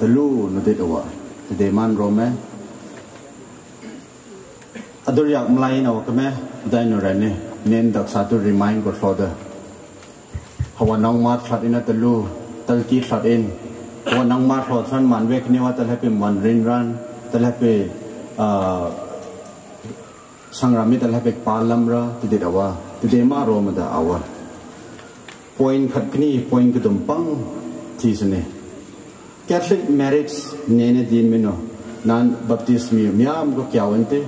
talu no dit awa man rome. Adur yak mlai na wa kame dai no rane nen dak sa tu remind ko thloda hawa nang ma thlat ina talu tal ki in. Hawa nang ma thlo than man ve kni wa tal man rin ran tal happy uh sangrami tal happy palam ra dit awa de ma ro ma da awa. Point khat kni point kudum pang ti sene catholic marriage nene din mino nan baptism miam ko kyawante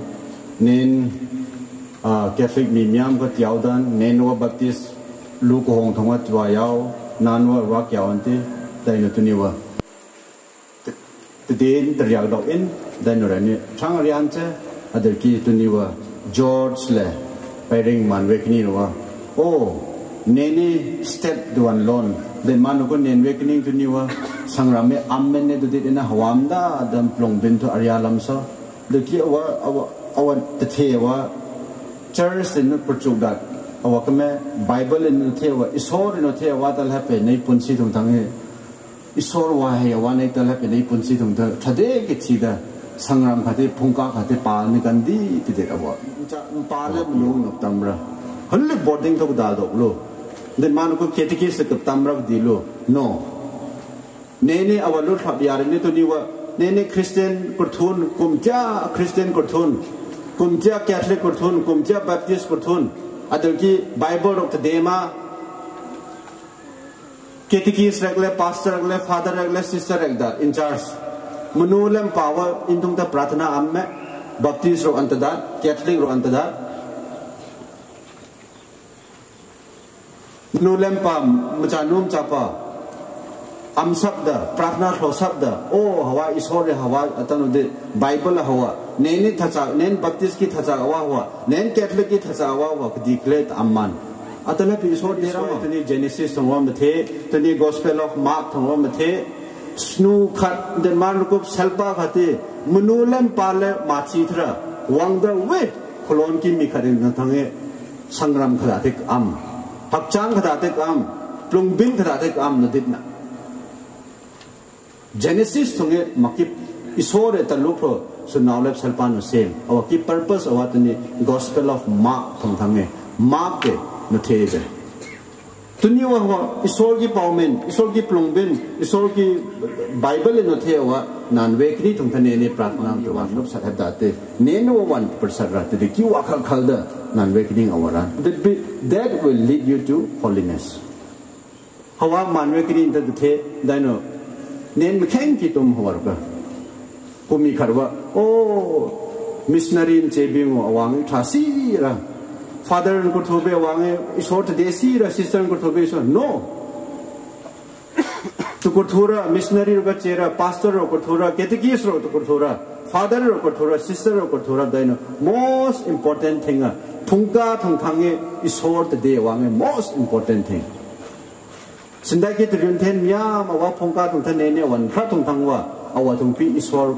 nen ah, catholic mi miam ko kyawdan nen wa baptist lu ko hong thong wa twa yaw nan wa wa kyawante dai no tuni wa. Te den ter yak dok in. Dai no rani chang rian che adar ki tuni wa. George le pairing man wek ni wa. Oh nene step duan lon. Den manu ko nen wek ni tuni wa. sangrame ammen ne dudit ina hawamda dam plongbin to aryalam so duki awa awa awa tathe awa church in portugal awa kame bible in the awa isor in the awa tal hape nei punsi thum thange isor wa he awa nei tal hape nei punsi thum the thade ke chida sangram khate phungka khate pal ne gandi tide awa pal ne lo ngap tamra halle boarding to da do lo den man ko ketike se kap tamra di lo no nene awalu thap yar ne to ni nene christian kurthun kumja christian kurthun kumja catholic kurthun kumja baptist kurthun adal ki bible of the dema ketikis regle pastor regle father regle sister regle in charge munulem power indung ta prathana amme baptist ro antada catholic ro antada nu lempa macha num chapa am sabda प्रार्थना थो शब्द ओ हवा ईश्वर हवा अतनु दे बाइबल हवा नेने थचा नेन बत्तीस की थचा हवा हुआ नेन कैथलिक की थचा हवा हुआ डिक्लेट अम्मान अतले ईश्वर दे रहा तनी जेनेसिस थंगवा मथे तनी गॉस्पेल ऑफ मार्क थंगवा मथे स्नु खत देन मान को सेल्पा खाते मनुलम पाले माची थरा वांग द वे खोलोन की मिखरिन नथंगे संग्राम खदाते अम hakchang khada te kam plungbin khada te kam na ditna genesis thunge makip isore ta lupro so now lep salpan no same our key purpose what the gospel of mark thong thange mark ke no theje tunia wa wa isor ki paumen isor ki plungbin isor ki bible no the wa nan ve kri thong thane ne pratna to wa lop sa da te ne no one person ra te ki wa khal khal da non-awakening awaran. That, be, that will lead you to holiness. Hawa man-awakening ta the dino नेम थैंक तुम होर का कुमी खरवा ओ मिशनरी इन चेबिंग वांग थासी रा फादर को थोबे वांगे ईश्वर देसी रा सिस्टर को थोबे सो नो तो को थोरा मिशनरी रो चेरा पास्टर रो को थोरा केटकीस रो तो को थोरा फादर रो को थोरा सिस्टर रो को थोरा दैन मोस्ट इंपोर्टेंट थिंग थुंका थुंथांगे ईश्वर दे वांगे most important thing sindagi trin ten ya, miam awa phongka tung than ne wan ra tung thangwa awa tung pi iswar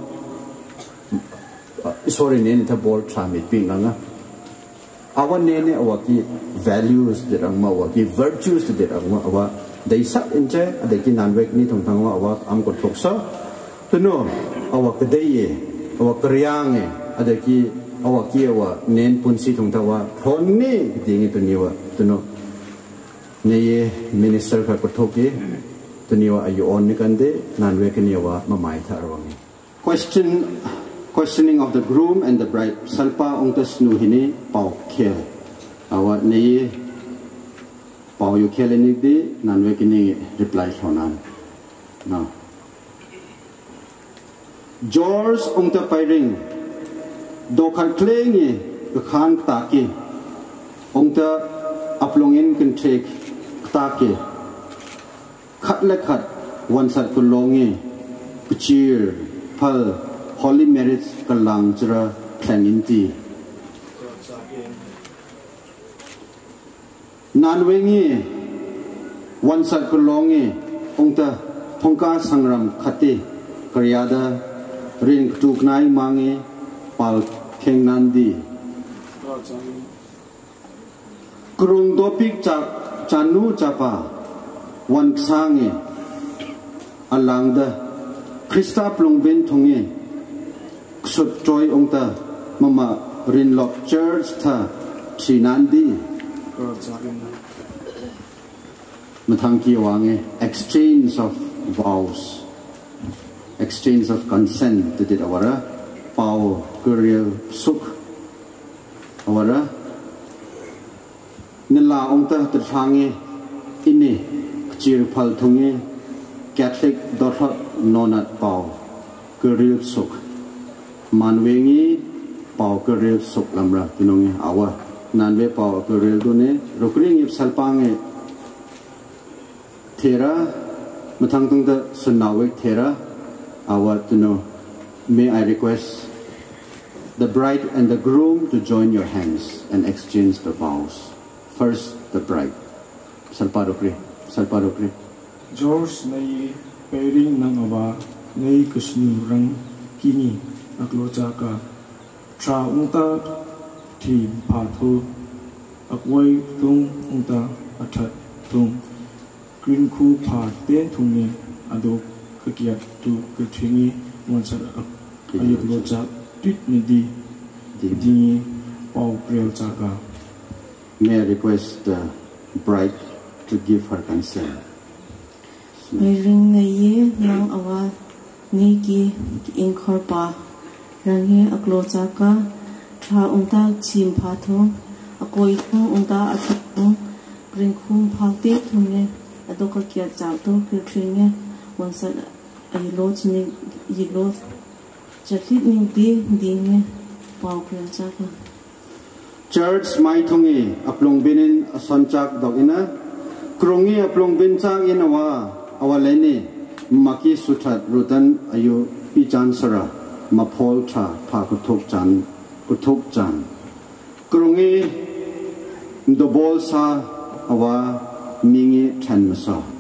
iswar ne ne ta bor ping pi nga awa ne ne awa ki values de rang ma awa ki virtues de rang ma awa dai sa inche de ki nan wek ni tung thangwa awa am ko thok sa. To no awa ke dai ye awa kriang ye ada ki awa ki awa nen pun si tung tawa thon ni dingi e tu ni wa to no ne minister ka ko thoke tu ni wa ayu on ni kan de nan we kan wa ma mai tha rawang question questioning of the groom and the bride. Salpa ong ta snu hini pau khel. Awa ne pau yu khel ni de nan we kan reply thonan. Now George ong ta pairing. Do khan ตาเกขัดและขัดวันสัตว์กุลงเงี้ยปชีร์พัลฮอลลีเมริสกัลังจระข่งนินตีนานเวงี้วันสัตว์กุลงเงี้ยองตาทงการสังรำขัติกริยาดาเรียนถูกนายมังเงปัลเข่งนันดีกรุงตัวปิกจาก chanu chapa, wan sange alang da krista plung ben thonge ksut joy ong ta, mama rin lok church tha chinandi mathang ki wange, exchange of vows. Exchange of consent to dit awara pau kuriel suk awara nila ong ta thange ini kecil phal Catholic dorhot nonat pau suk manwengi pau suk lamra awa nanwe pau dune ip da awa may I request the bride and the groom to join your hands and exchange the vows. First, the bride. Salparokri. Salparokri. George nay pairing ng awa nay kusnu rang kini aklocha ka tra unta thi pha tho akwai tung unta athat tung green khu pha te thung ni ado kakia tu kathingi monsa ayuk locha tit ni di di pau krel chaka May I request the bride to give her consent. Ring na ye nang awa ni ki in khor pa rang ye aklo cha ka tra unta chim pha tho akoi tho unta tho ring khum pha te tho ne ado ka kya cha to ki thrin ne sa ai lo chni yi lo chati ni di di ne pau kya cha Church mai thongi aplong binin asonchak dogina krungi aplong bin chak in awa awaleni maki suthat rutan ayu pichan sara mapol tha pha kuthok chan kuthok chan krungi dobol sa awa mingi than masa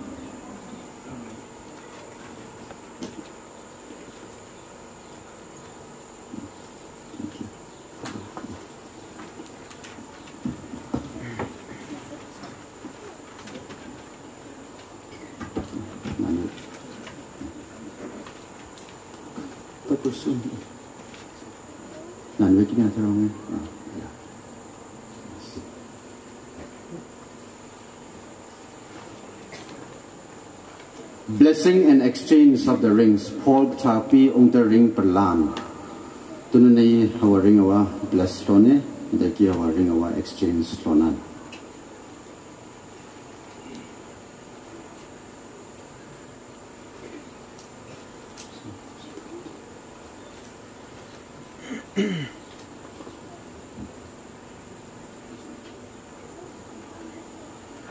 Blessing and exchange of the rings. Paul tapi ong the ring perlan. Na hawa ring awa bless lone. Daki hawa ring awa exchange lonan.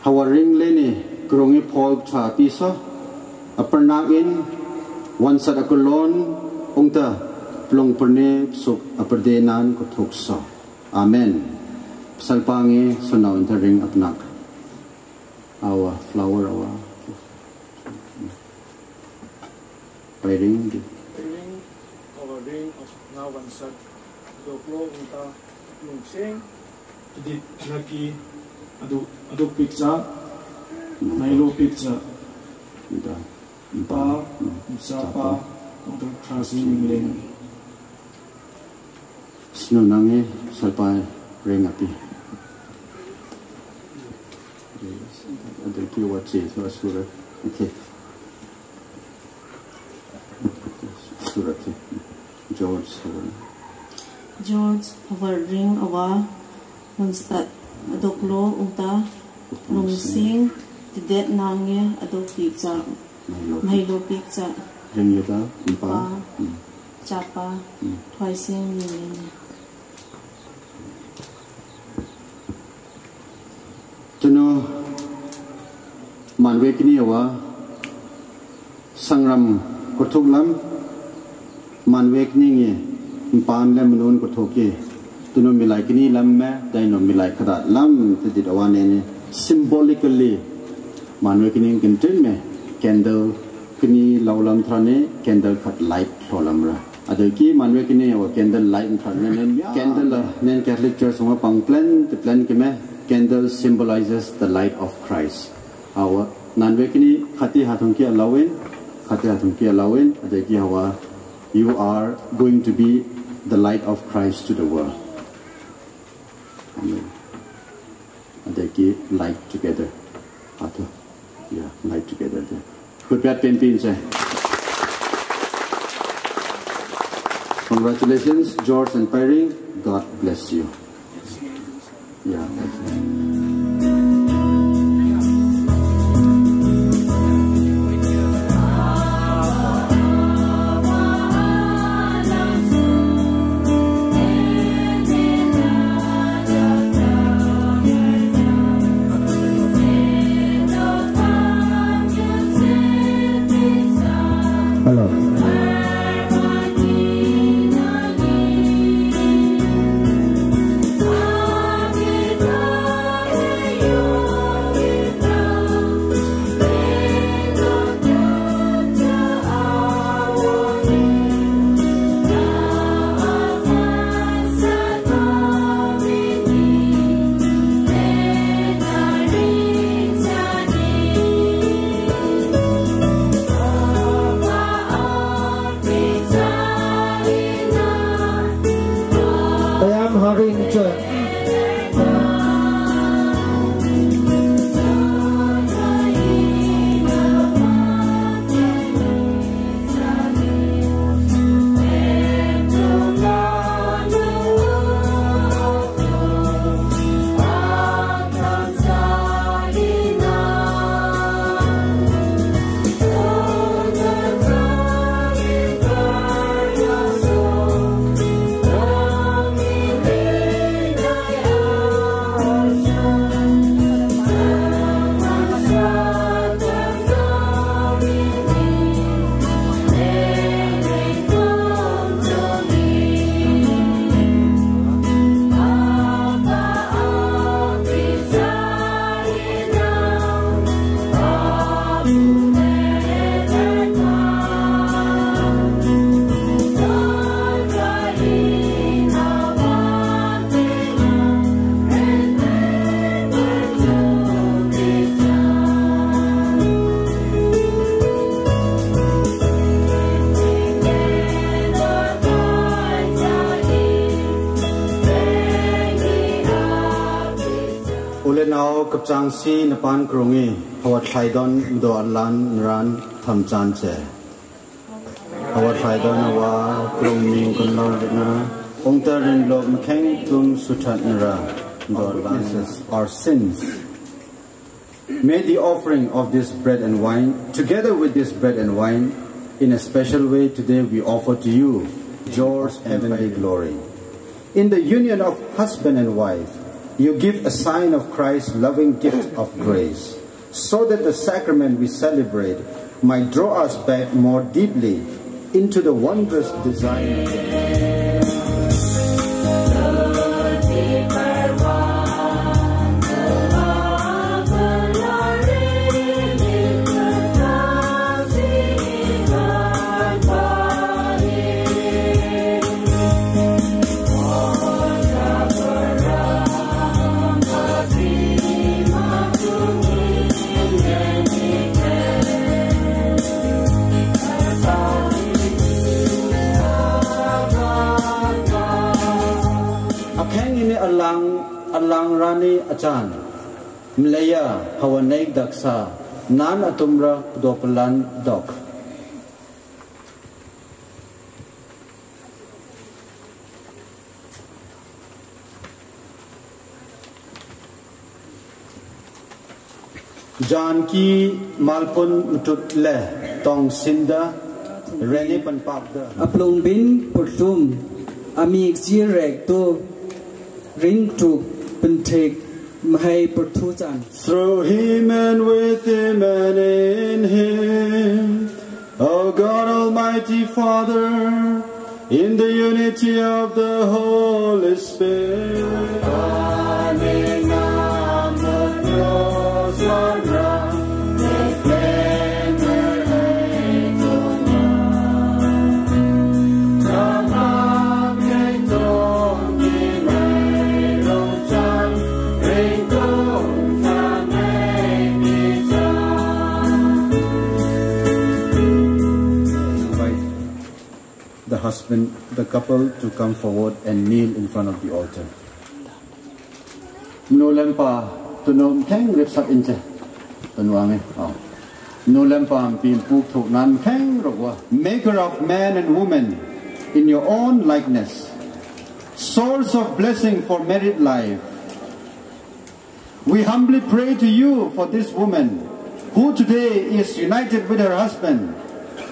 hawa ring lene krongi Paul cha pisa aparna in wan sat akulon ongta plong perne suk apardenan ko amen. Salpange sunaw inta ring apnak awa flower awa. By ring di. Ring of now one sat. Do klo unta lung sing di naki adu adu picture nailo picture ida Ipa, Sapa, untuk trasi milen. Sino nange eh, salpa rengapi. Ada so surat. Okay. Surat c. George. George, overdring awa, nunstat adoklo unta, nungsing, tidak nange adok pizza. Lo unta nung sing tidet nangye adok pizza may lo pizza ring yata impa pa chapa thwai sing ni tuno manwe kini awa sangram kothuk lam manwe kini nge impan lam non kothuk ke. Tuno milai kini lam me dai no milai khada lam te dit awane ne symbolically manwe kini kintin me candle kini laulam thrane candle khat light tholam ra ado ki manwe kini awa candle light thrane nen candle nen catholic church ma pang plan the plan ke me candle symbolizes the light of christ our nanwe kini khati hathong ki alawin khatia thum ki alawen alawin adeki hawa you are going to be the light of Christ to the world amen adeki light together Atu. yeah light together Congratulations, George and Perry. God bless you. Yeah. Chang si na pan krongi hawa thai don do lan ran tham chan che hawa thai don wa krong ming kon lo na ong lo tum suthat do lan our sins. May the offering of this bread and wine, together with this bread and wine, in a special way today we offer to you, yours heavenly glory. In the union of husband and wife, you give a sign of Christ's loving gift of grace, so that the sacrament we celebrate might draw us back more deeply into the wondrous design lang rani achan mlaya hawanay daksa nan atumra dopalan dok जानकी मालपुन मुटुट ले तोंग सिंदा रेने पन पाप दा अपलों बिन पुरतुम अमी एक जीर रेक तो रिंग टुक Through him and with him and in him, O God Almighty Father, in the unity of the Holy Spirit. Amen. Husband, the couple to come forward and kneel in front of the altar. No lempa to no keng rip sak inche. To no ange. Oh. No lempa pin puk thuk nan. Maker of man and woman in your own likeness. Source of blessing for married life. We humbly pray to you for this woman who today is united with her husband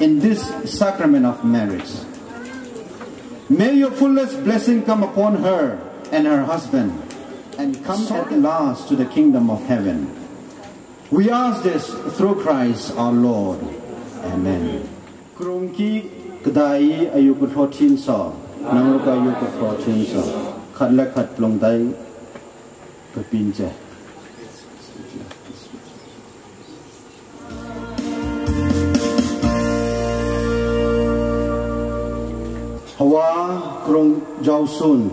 in this sacrament of marriage. May your fullest blessing come upon her and her husband and come at last to the kingdom of heaven. We ask this through Christ our Lord. Amen. Krungki kedai ayu kuthotin sa nanguka ayu kuthotin sa khat khat plong dai. Hawa krong jausun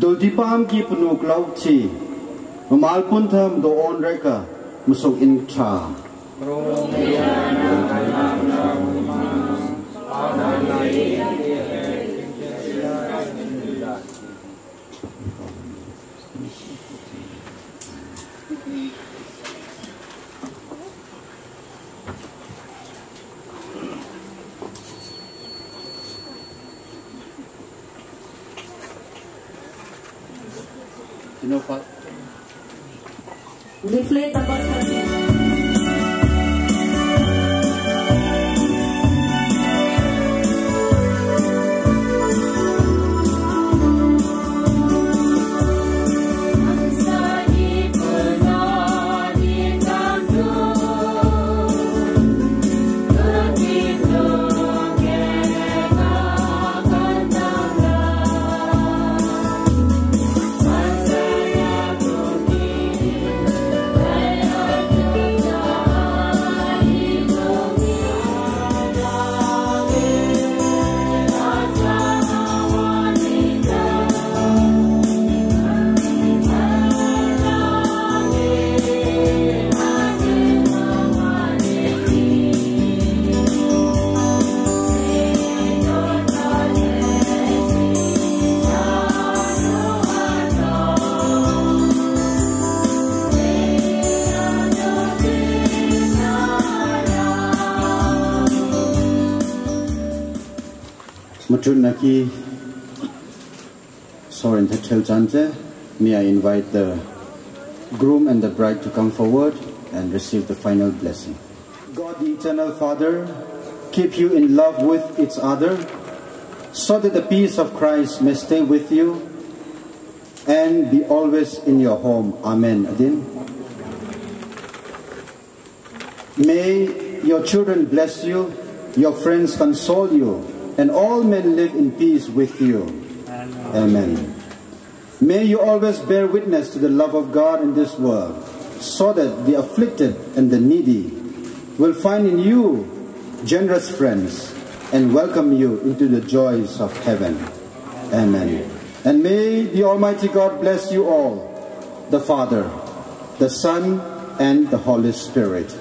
dul dipam ki punuk lau chi. Mamal pun tham do on reka musuk in cha. You No fact. Reflect about your Matun Naki Soren Tachel Jante, may I invite the groom and the bride to come forward and receive the final blessing. God the Eternal Father, keep you in love with each other, so that the peace of Christ may stay with you and be always in your home. Amen. Adin. May your children bless you, your friends console you, and all men live in peace with you. Amen. May you always bear witness to the love of God in this world, so that the afflicted and the needy will find in you generous friends and welcome you into the joys of heaven. Amen. And may the Almighty God bless you all, the Father, the Son, and the Holy Spirit.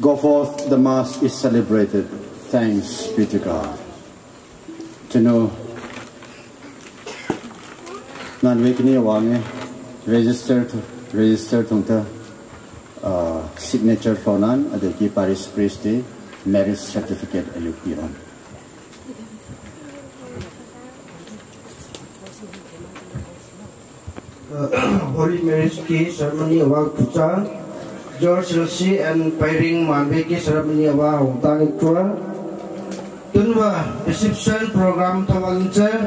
Go forth, the Mass is celebrated. Thanks be to God to know 난 외근이 왕에 registered registered on the signature for none at the key Paris priest marriage certificate 알려기원 holy marriage की ceremony हुआ कुचा George and पायरिंग मानवे की ceremony हुआ होता है Tunwa reception program tawagin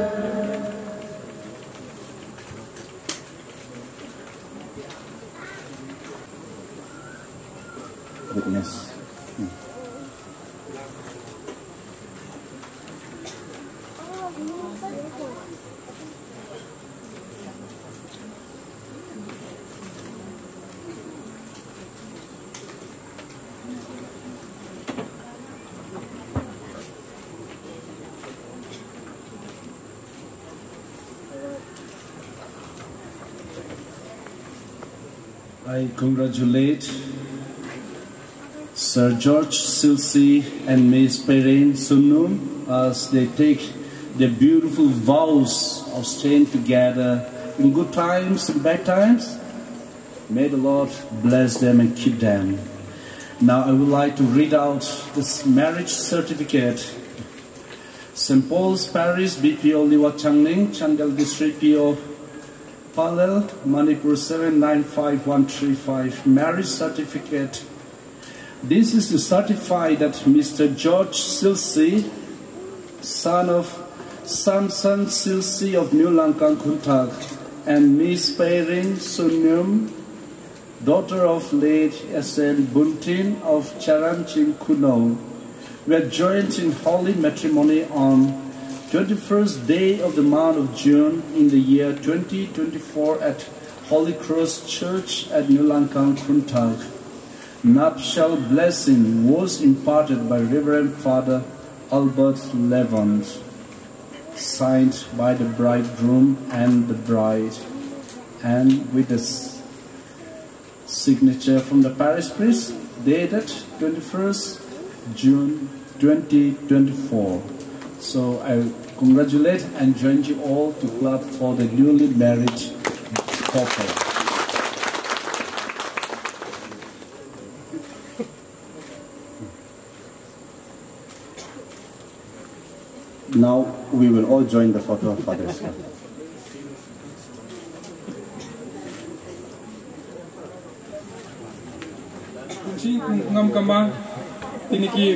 congratulate Sir George Silsey and Miss Perrine Sunum as they take their beautiful vows of staying together in good times and bad times. May the Lord bless them and keep them. Now I would like to read out this marriage certificate. St. Paul's Parish, BPO Liwa Changning, Changal District PO Palel, Manipur 795135, marriage certificate. This is to certify that Mr. George Silsi, son of Samson Silsi of New Lankang Kuntag, and Miss Peirin Sunyum, daughter of late S.N. Buntin of Charanching Kuno, were joined in holy matrimony on 21st day of the month of June in the year 2024 at Holy Cross Church at New Lankang Kuntag. Nuptial blessing was imparted by Reverend Father Albert Levant, signed by the bridegroom and the bride, and with the signature from the parish priest, dated 21st June 2024. So I congratulate and join you all to clap for the newly married couple. Now we will all join the photo of Father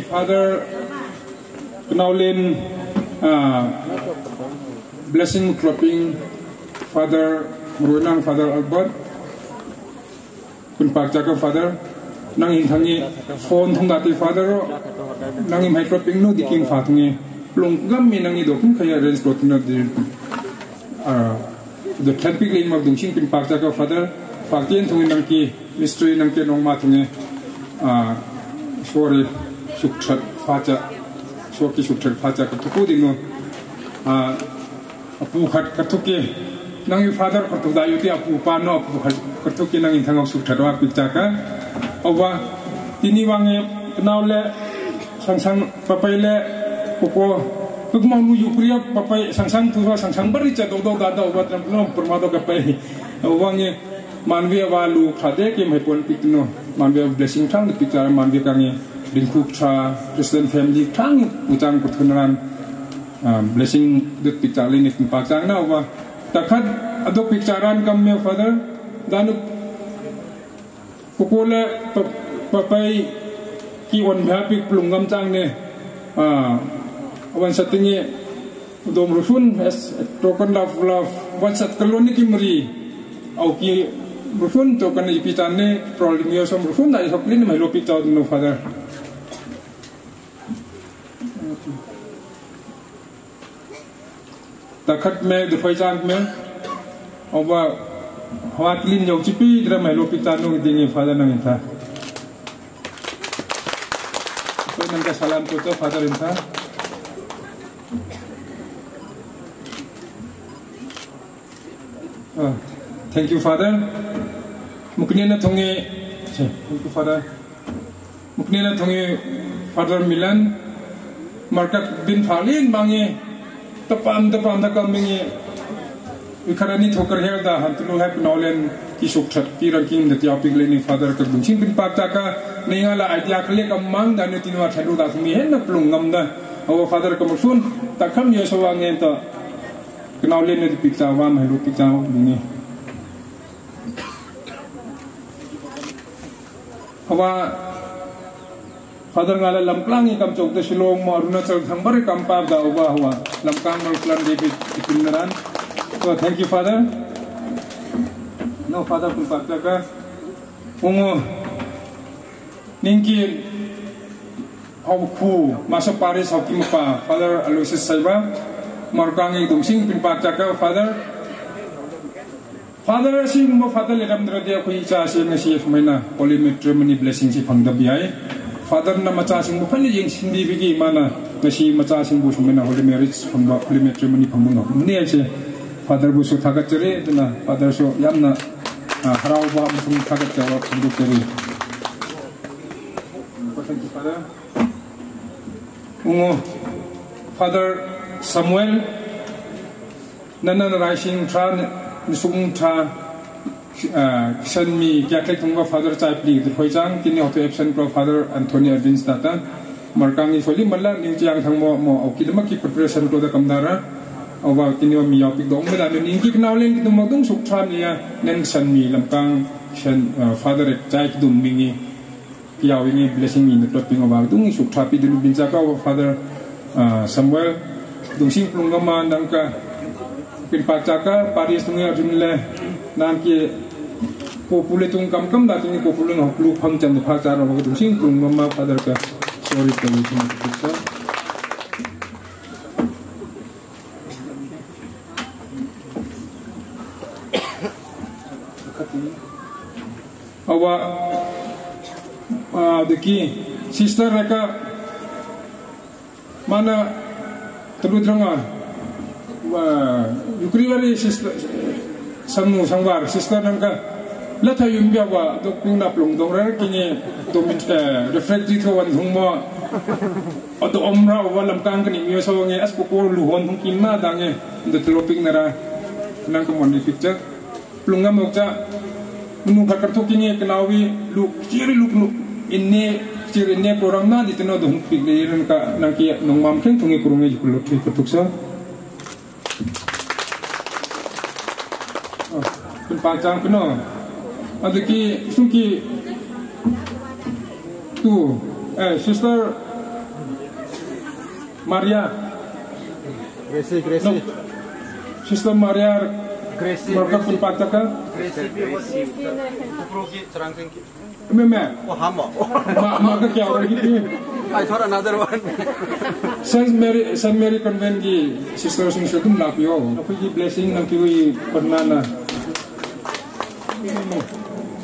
father Knaulin uh, blessing clapping father Murunang father Albert kun pagjaga father nang inthangi phone thong dati father nang im hai clapping no diking fatngi lung gam mi nang i dokun khaya arrange ko tna di uh, the traffic lane mag dungsing pin pagjaga father fakien thong nang ki mystery nang ke nong ma thongi uh, sorry sukchat faja soki sukchat faja ka tuku ding no uh, apu khat ka tuki nang i father ka tu da yuti apu pa no apu khat ka tuki nang in thang ok sukchat wa pikcha ka awa tini wange naw le sang sang papai le poko kugmau nu yukriya papai sang sang tu sang sang bari cha do do da da wa tram no permado ka pai wange manvia walu khade ke mai pon pikno manvia blessing thang pikcha manvia kange lingkuk cha christian family thang utang ko thunan blessing the pikcha le ni pa chang na wa. Ado pikcharan kam me father. Danu kukule papai ki on bhapik plungam chang ne. Ah wan satingi dom rusun as token love love wan sat kaloni ki au ki rusun token i pitan ne prolimio som rusun dai mai lo pitau no father तखत में दुफैचांग में, और वह हवा क्लीन जो चिपी इधर महलो पितानो के दिन फादर नहीं था। तो नंका सलाम को तो फादर इन था। थैंक यू फादर मुकने न थोंगे थैंक यू फादर मुकने न थोंगे फादर मिलन। मरकत दिन फालीन मांगे। तपान तपान कमिंग विखरानी थोकर हेल दा हंतलो है पनोलेन की सुखत की रकिन दत्यापिक लेनी फादर कर बुंचिन बिन पाता का नहीं आला आइडिया के लिए मांग दा ने तीनवा थेलु दा थमी है न प्लुंग गम दा वो फादर का सुन तक हम ये सवांगे तो पनोलेन ने पिता वाम है लो पिता नहीं हवा फादर गाला लमकलांग कम चौकते शिलोंग मो अरुणाचल थंबर कम पाप दा हुआ हुआ लमकांग नो क्लन किन्नरान सो थैंक यू फादर नो फादर कुल पाक्ता का उंगो निंकी हवकु मासो पारिस हवकि मपा फादर अलोसिस सैबा मरकांग एक दुमसिंग पिन पाक्ता का फादर फादर ऐसी मो फादर लेडम दर दिया कोई चाहिए ना सीएफ में पॉलीमेट्रिमनी ब्लेसिंग सी फंग दबिया है father na macha sing bu phani ying sin bi bi gi mana, na shi macha sing bu shme na holy marriage pham ba, holy matrimony pham ngap ni ai se father bu su thaga chere na, father so yam na ah, harau ba bu sum thaga chawa pham du chere ungo, father samuel nanan rising tran nisung tha kisan mi catholic tungga father chai pli hoi jang kini auto absent pro father anthony adins data markangi foli malla ni chiang thang mo kidama ki preparation to da kamdara awa kini mi yaw pik dong meda ni ki knaw len kidum dong suk tham ni ya nen san mi lampang san father chai kidum mingi ki yaw ni blessing ni no ping awa dung suk dulu bin ka father samuel dung sing plung ma nang ka pin pa chaka paris tunga jumle nam pule tung kam kam da tingi ko pule no plu phang chan pha cha ro ko dung sing plung ma ka sorry to me to awa deki sister reka mana terudranga wa yukriwari sister samnu sangwar sister nangka latha yumbya wa dokping na plong dong rar kini domin refractory tho wan hungma ado omra wa lam kang kani myo so nge as ko lu hon hung kinna dange the nara nang ko mon picture. Plunga mokja nu kakar to kini kenawi lu ciri lu lu ini ciri ini kurang na ditino dong pik le ren ka nang ki nong mam keng tungi kurung e jukul pun pacang pino अदकी चूंकी तू sister Maria Gracy Gracy sister Maria Gracy मरका पुल पाता का ग्रेसी ग्रेसी चरांग सिंह की मैं मैं। वो हम। मार का क्या होगा कितनी आई थोड़ा नादर वन सेंस मेरी सेंस मेरी कन्वेंट की सिस्टर सिंह से तुम लापियो अपनी ब्लेसिंग नंबर की वही पढ़ना ना।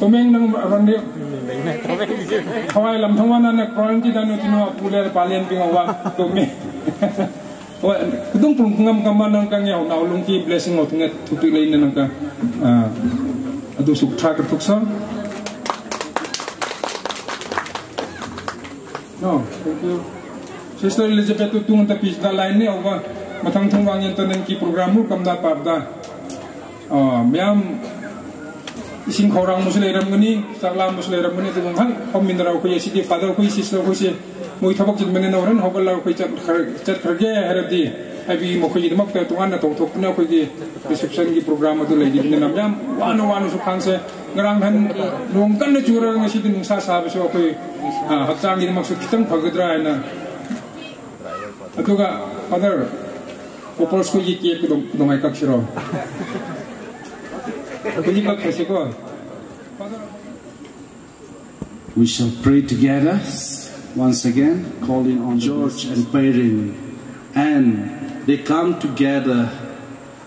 Tumeng nang randi Kawai lam thongwa na kron ki danu tino pule palen ping awa tumeng Wa kudung pulung ngam kama nang kang yaw na ulung ki blessing o tunget tupi lain na nang ka adu suk thak tuksa No, thank you. Sister Elizabeth tutungan ta pista line ni awa matang thongwang yan tanen ki programu kamda parda. Ah, miam इसी खौरा मूसले रमगनी सरला हम हम मिंद्र फादर को ये सिस्टर को ये मुझे थबक चित मने नवरन होगल चट खर है रब दी अभी मुख्य कोई की रिसेप्शन की प्रोग्राम वन वन सुखान से ग्राम हन नोंकन नुसा साब से वो हक्चांग ये फादर ओपल्स को ये किए कि We shall pray together once again, calling on George and Perrin. And they come together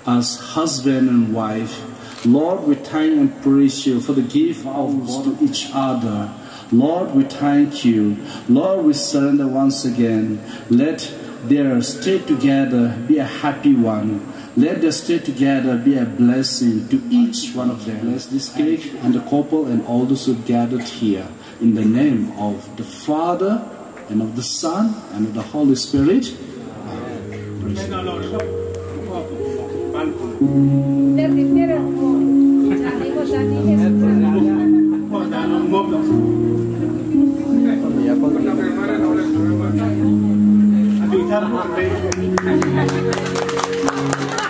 as husband and wife. Lord, we thank and praise you for the gift of to each other. Lord, we thank you. Lord, we surrender once again. Let their stay together be a happy one. Let their stay together be a blessing to each one of them. Bless this cake and the couple and all those who gathered here. In the name of the Father and of the Son and of the Holy Spirit.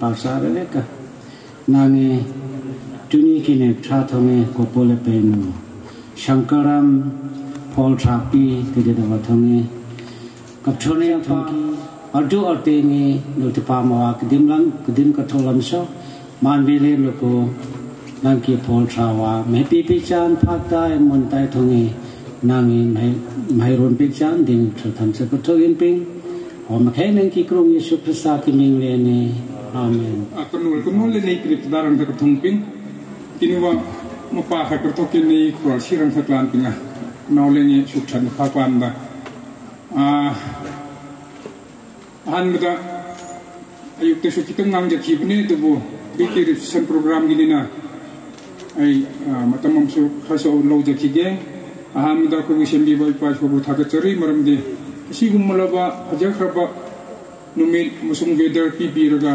pasareleka nange tuni kine thathome kopole penu shankaram phol thapi tide dawathonge kathone pa adu atenge nutpa mawa kidimlang kidim katholam so manvele loko nangki phol thawa mepi pichan phakta montai thonge nangi mai mai ron pichan ding thatham se kathogin ping om khainang ki krong yesu krista ki mingle ne Amen. Kanul kanul le nei krip daran tak thongpin tinuwa mapa ka kerto ke nei kual sirang saklan pinga naule ni sukhan pakwan da ah han mata ayuk te sukitung nang ja kibne tu bu bikir san program gini na ai matamam su khaso lo ja kige aham da ko wisem bi bai pa ko ta ka chari maram de si gumla ba ajakra ba numil musum weather pi pi raga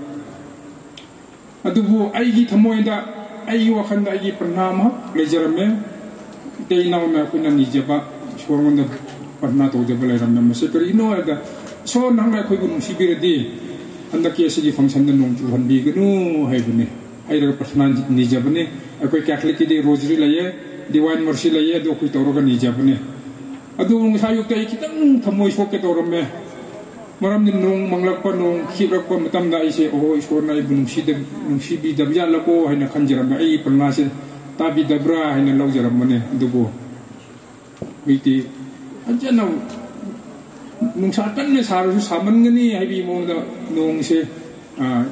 adubu aigi thamoida aigi wakhanda aigi pranama lejarame tei nau me kuna ni jaba shormonda parna to jaba le ramna mase kari no ada so nangga koi gun sibira di anda kia segi function da nong chuhan bi gnu hai bune hai ra prasna ni jabane koi catholic di rosary la ye divine mercy la ye do koi toro ga ni jabane adu ngai sayuk tei kitang thamoi sokke torame maram ni nung manglak pa nung hirap pa matamda ise oh isuwan na ibu nung sidab nung sibi dabya lako ay na kanjira ba ay pernasi tabi dabra ay na law jaram mane dugo. Witi aja na nung satan na saru saman ngani ay bi mo na nung ise ah,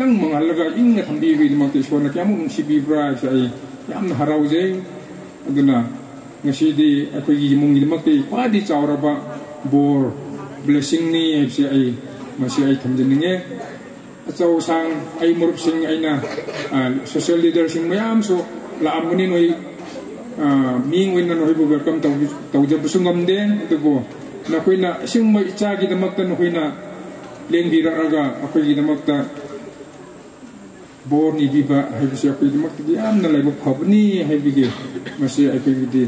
kang mangalaga ing na tambi bi lumang isuwan na kaya mo nung sibi bra ay yam na haraw jay aduna ngasidi ako yung mong lumakti kwadi chauraba bor blessing-ni eh, si ay masi ay thamjinenge achaw sang ay murup sing ay na ah, social leader sing mayam so la amuni noi ah, ming win na noi bu welcome tau tau je busung am den de bo. Na koi na sing mai cha gi da makta noi na leng bi ra aga akoi gi da makta. Bor ni bi ba hai bi si akoi gi makta gi am na lai bu khob ni hai bi gi. Masi ai gi di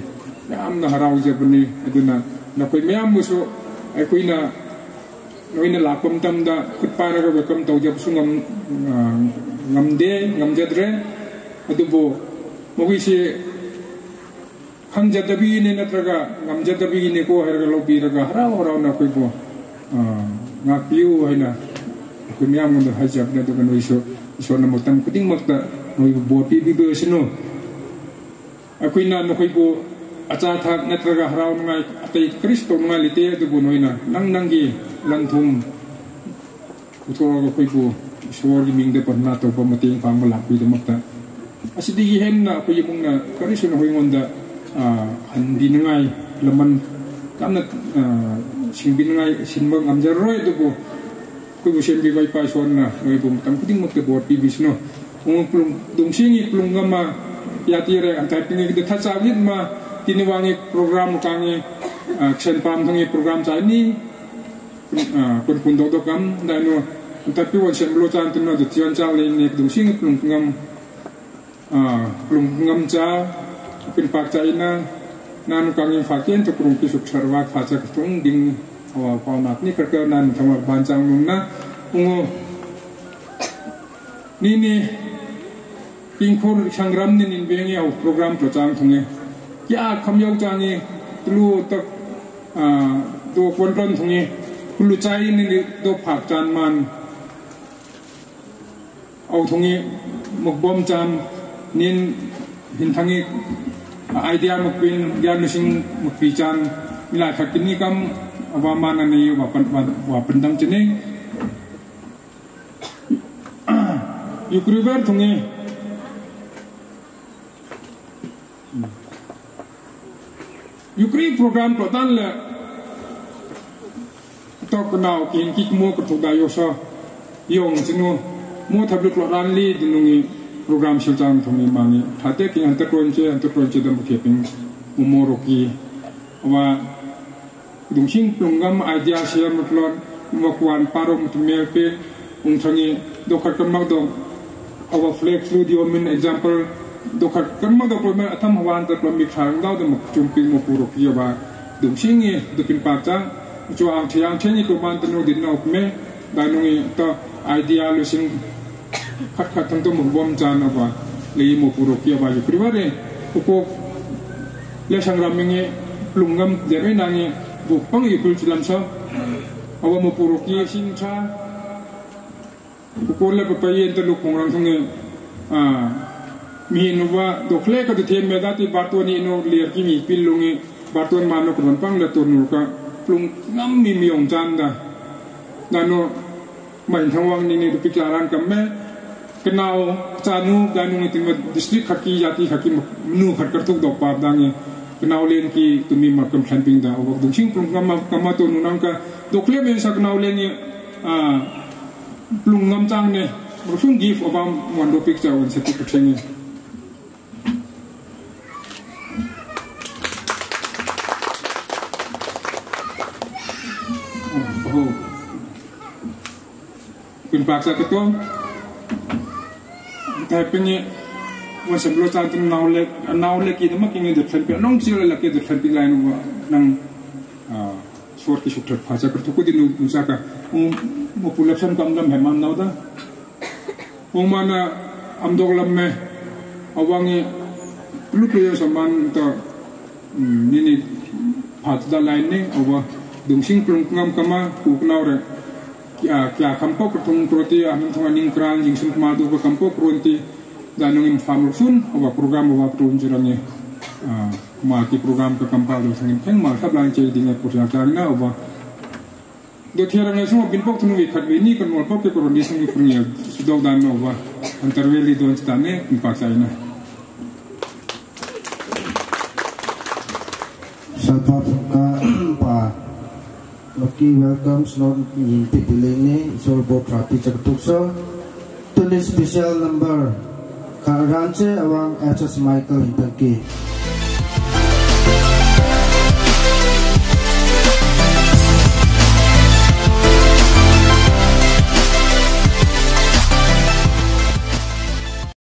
am na harau jab ni aduna na. Koi mayam ꯑꯩꯈꯣꯏꯅ ꯅꯣꯏꯅ ꯂꯥꯛꯄ ꯃꯇꯝꯗ ꯈꯨꯠ ꯄꯥꯏꯔꯒ ꯋꯦꯜꯀꯝ ꯇꯧꯖꯕꯁꯨ ꯉꯝꯗꯦ ꯉꯝꯖꯗ꯭ꯔꯦ ꯑꯗꯨꯕꯨ ꯃꯈꯣꯏꯁꯤ ꯈꯪꯖꯗꯕꯤꯒꯤꯅꯤ ꯅꯠꯇ꯭ꯔꯒ ꯉꯝꯖꯗꯕꯤꯒꯤꯅꯤꯀꯣ ꯍꯥꯏꯔꯒ ꯂꯧꯕꯤꯔꯒ ꯍꯔꯥꯎ ꯍꯔꯥꯎꯅ ꯑꯩꯈꯣꯏꯕꯨ ꯉꯥꯛꯄꯤꯌꯨ ꯍꯥꯏꯅ ꯑꯩꯈꯣꯏ ꯃꯌꯥꯝꯉꯣꯟꯗ ꯍꯥꯏꯖꯕꯅꯤ ꯑꯗꯨꯒ ꯅꯣꯏꯁꯨ ꯏꯁꯣꯔꯅ ꯃꯇꯝ ꯈꯨꯗꯤꯡꯃꯛꯇ ꯅꯣꯏꯕꯨ ꯕꯣꯔ ꯄꯤꯕꯤꯕꯁꯤꯅꯨ ꯑꯩꯈꯣꯏꯅ ꯅꯈꯣꯏꯕꯨ අචාථක් නැතරග හරවුණුයි අතයි ක්‍රිස්තුන්මයි ලිතේ දුබුණුයින නං නංගි ලන්තුම් උතුරග කුයිපු ශෝර්ගි මින්ද පන්නා තෝප මතින් පාංග ලක්විදමක්ත අසිදිගි හෙන්න අපේ මුන්න කරිසුන හොයිමොන්ද හන්දිනගයි ලමන් kamna simbinangay sinbang amjaroy dubo kubo simbi bay pa son na ngay pumutang kuting magkabor pibis no umplung dungsingi plung gama yatire ang typing ng detasalit ma tiniwangi program kangi ksen pam thangi program cha ni kun kun do do kam dai no antai pi wan sen lo chan tin no de tian cha le ni sing plung ngam plung ngam cha pin pak cha ina. Nan kangi fa kien to prung ki sarwa tung ding awa pa nak ni kar nan thama ban chang na. Ungo ni ni sangram nin in bengi au program to chang 야 감역장이 글루 딱아또 권론 통이 글루 짜이는 또 박잔만 어 통이 목범잔 닌 빈탕이 아이디어 목빈 야누신 목비잔 밀라 탁기니 감 와만하니 와반 와반담 지니 유크리버 통이 program pro dan le to kanao kin ki mo ko thuk da yo so yong chinu mo thablu pro ran li dinungi program shil chang thungi mangi thate ki anta kron che anta kron che dam ke ping mo ro ki wa dung sing plungam idea share mutlon mo kwan paro mutmel pe ung thangi do khat kam mak do awa flex di min example do khar karma do problem atham hawan do problem khang do do chung pin mo phù ye ba. Đúng sing ye do pin pa cha cho ang thiang chen ni ko ban to no din no me. Ba no ni to idea lo sing khat khat tang to mo bom cha na ba. Le mo purok ye ba. Ye privare ko lấy sang mingi lungam de re nang ye bu pang ye kul chilam sa. Awa mo purok ye sing cha. Ko le pa pa ye to lu kong rang song ye à mi no wa do khle ka de them me da ti ba to ni no le ki mi pil lungi ba to ma no kon pang nu ka plung ngam mi mi ong chan da da no mai thang wang ni ni du piklaran kam me kenal chanu danu ni tim district khaki yati khaki nu khat kar tuk dok pa dangi kenal len ki tumi ma kam da obok dung sing plung kam kam to nu nang ka dokle men sa kenal len ni a plung ngam chang ne rufung give obam wan do picture wan se tik Kun pinpaksa ketua tapenya wasam lo chan tin naule naule ki de making de thempe nong sir la ke de thempe line wa nang short ki short phacha kar thuku din unsa ka um mo pulapsan kam lam nauda um mana am amdog lam me awangi lukyo saman ta nini phatda line ne awa dungsing klung ngam kama kuknaw re kya kampo kutung kroti amin thong aning kran jing ma du ba kampo kronti da nung im famul sun awa program awa prun jirangi ma ki program ka kampa do sangin kheng ma thap lang che dinga purya ka na awa do thiara na so bin pok tunu wi khat wi ni kan mol pok ke ko ni sung prun ya sudok dan awa antarweli don stane impak sa ina Salva ka pa Lucky welcomes non pipiling ni Solbo Trapi Caktuk so Tulis special number Karanche awang HS Michael Hintaki